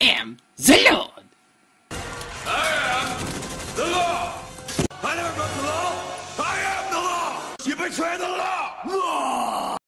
am the Lord. I am the law. I never broke the law. I am the law. You betray the law. Law.